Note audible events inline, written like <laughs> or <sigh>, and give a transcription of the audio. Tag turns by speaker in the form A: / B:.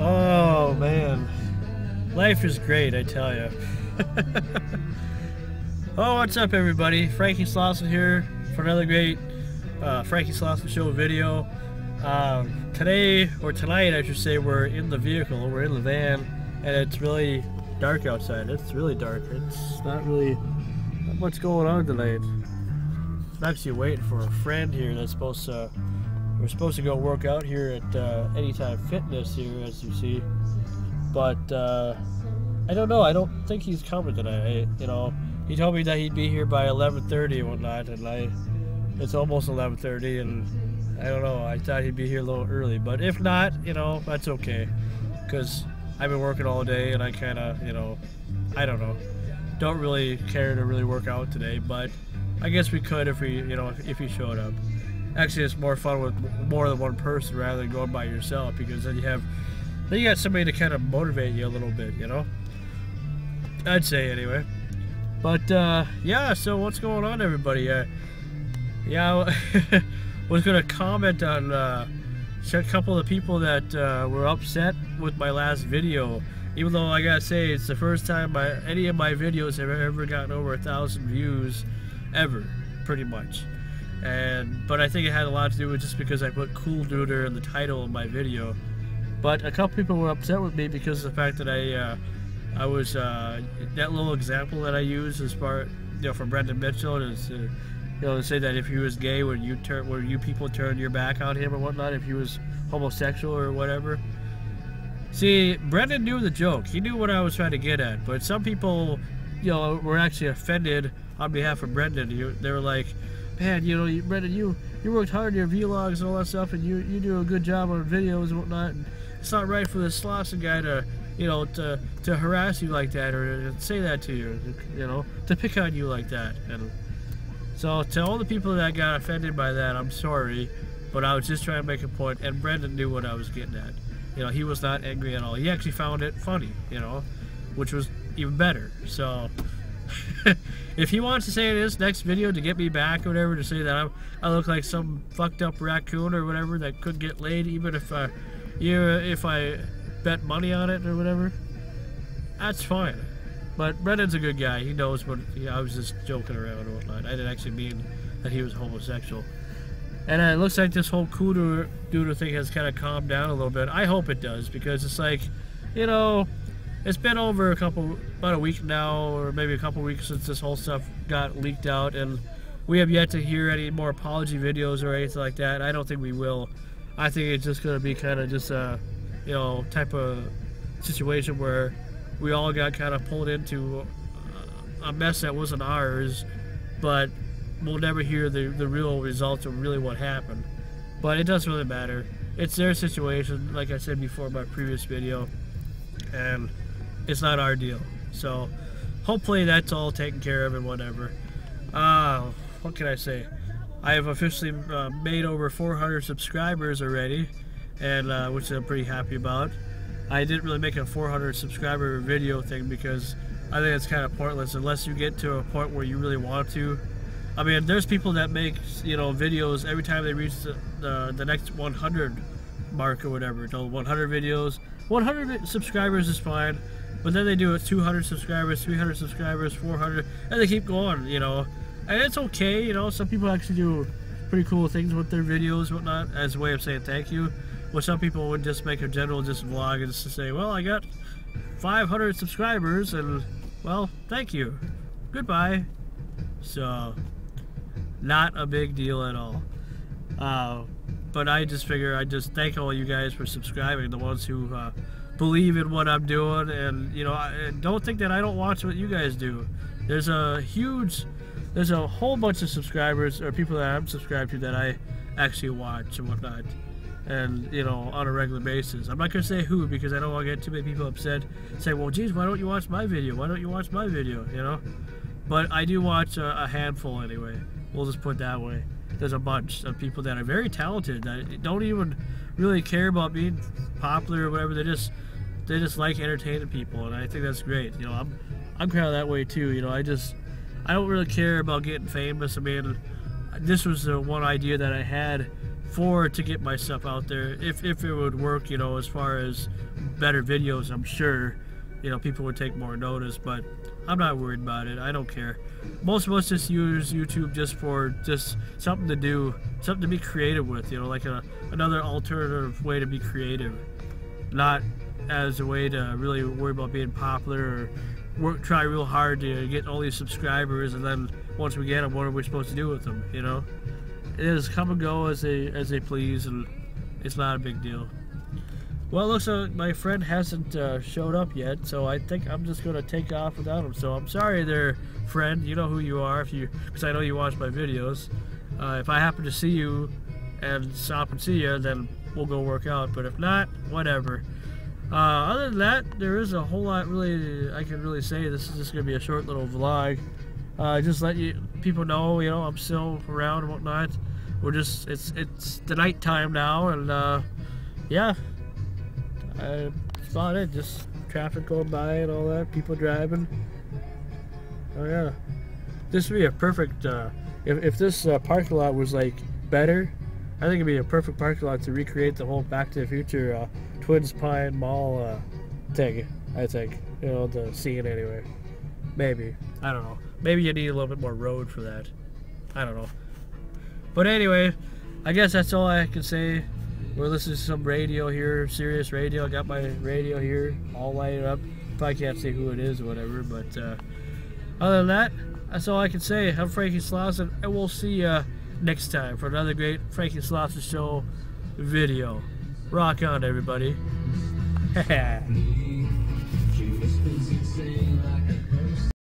A: oh man, life is great, I tell you. <laughs> oh, what's up, everybody? Franky Slawson here for another great uh, Franky Slawson Show video. Um, today, or tonight, I should say, we're in the vehicle, we're in the van, and it's really dark outside. It's really dark. It's not really not much going on tonight. I'm actually waiting for a friend here that's supposed to. We're supposed to go work out here at uh, Anytime Fitness here, as you see. But uh, I don't know. I don't think he's coming tonight. I, you know, he told me that he'd be here by 11:30 and whatnot, and I. It's almost 11:30, and I don't know. I thought he'd be here a little early, but if not, you know, that's okay, because I've been working all day, and I kind of, you know, I don't know, don't really care to really work out today, but I guess we could if we, you know, if, if he showed up. Actually, it's more fun with more than one person rather than going by yourself because then you have, then you got somebody to kind of motivate you a little bit, you know. I'd say anyway. But uh, yeah, so what's going on, everybody? Uh, yeah, I <laughs> was gonna comment on uh, a couple of people that uh, were upset with my last video. Even though I gotta say it's the first time my, any of my videos have ever gotten over a thousand views, ever, pretty much. And but I think it had a lot to do with just because I put Cool Duder in the title of my video. But a couple people were upset with me because of the fact that I uh, I was uh, that little example that I used as far you know for Brendan Mitchell is. Uh, you know, to say that if he was gay, would you turn, would you people turn your back on him or whatnot if he was homosexual or whatever? See, Brendan knew the joke. He knew what I was trying to get at. But some people, you know, were actually offended on behalf of Brendan. They were like, man, you know, Brendan, you you worked hard in your vlogs and all that stuff, and you you do a good job on videos and whatnot. And it's not right for this Slawson guy to, you know, to to harass you like that or say that to you, you know, to pick on you like that. And so to all the people that got offended by that, I'm sorry, but I was just trying to make a point, and Brendan knew what I was getting at. You know, he was not angry at all. He actually found it funny, you know, which was even better. So <laughs> if he wants to say in his next video to get me back or whatever, to say that I'm, I look like some fucked up raccoon or whatever that could get laid, even if I, you if I bet money on it or whatever, that's fine. But Brendan's a good guy. He knows what. You know, I was just joking around and whatnot. I didn't actually mean that he was homosexual. And uh, it looks like this whole cooter doodle thing has kind of calmed down a little bit. I hope it does because it's like, you know, it's been over a couple, about a week now, or maybe a couple weeks since this whole stuff got leaked out, and we have yet to hear any more apology videos or anything like that. I don't think we will. I think it's just going to be kind of just a, you know, type of situation where we all got kind of pulled into uh, a mess that wasn't ours, but we'll never hear the, the real results of really what happened. But it doesn't really matter. It's their situation, like I said before in my previous video, and it's not our deal. So hopefully that's all taken care of and whatever. Uh, what can I say? I have officially uh, made over 400 subscribers already, and uh, which I'm pretty happy about. I didn't really make a 400 subscriber video thing because I think it's kind of pointless unless you get to a point where you really want to. I mean, there's people that make you know videos every time they reach the the, the next 100 mark or whatever. So 100 videos, 100 subscribers is fine, but then they do it 200 subscribers, 300 subscribers, 400, and they keep going. You know, and it's okay. You know, some people actually do pretty cool things with their videos, whatnot, as a way of saying thank you. Well, some people would just make a general just vlog and just say, well, I got 500 subscribers and, well, thank you. Goodbye. So, not a big deal at all. Uh, but I just figure I just thank all you guys for subscribing, the ones who uh, believe in what I'm doing, and you know, I, don't think that I don't watch what you guys do. There's a huge, there's a whole bunch of subscribers or people that I'm subscribed to that I actually watch and whatnot and you know on a regular basis. I'm not gonna say who because I don't want to get too many people upset. Say, well, geez, why don't you watch my video? Why don't you watch my video? You know. But I do watch a, a handful anyway. We'll just put that way. There's a bunch of people that are very talented that don't even really care about being popular or whatever. They just they just like entertaining people, and I think that's great. You know, I'm I'm kind of that way too. You know, I just I don't really care about getting famous. I mean, this was the one idea that I had for to get myself out there. If if it would work, you know, as far as better videos, I'm sure, you know, people would take more notice. But I'm not worried about it. I don't care. Most of us just use YouTube just for just something to do, something to be creative with. You know, like a another alternative way to be creative, not as a way to really worry about being popular or work try real hard to get all these subscribers and then once we get them what are we supposed to do with them you know it is come and go as they as they please and it's not a big deal well looks like my friend hasn't uh, showed up yet so I think I'm just gonna take off without him so I'm sorry there friend you know who you are if you because I know you watch my videos uh, if I happen to see you and stop and see you then we'll go work out but if not whatever uh, other than that, there is a whole lot really I can really say. This is just gonna be a short little vlog. Uh, just let you people know, you know, I'm still around and whatnot. We're just it's it's the night time now, and uh, yeah, uh, about it. Just traffic going by and all that, people driving. Oh yeah, this would be a perfect. Uh, if if this uh, parking lot was like better, I think it'd be a perfect parking lot to recreate the whole Back to the Future uh, Twins Pine Mall uh, thing. I think you know the scene anyway. Maybe I don't know. Maybe you need a little bit more road for that. I don't know. But anyway, I guess that's all I can say. We're listening to some radio here, Sirius Radio. I got my radio here, all lighted up. Probably can't say who it is or whatever, but uh, other than that, that's all I can say. I'm Franky Slawson, and we'll see you next time for another great Franky Slawson Show video. Rock on, everybody. <laughs>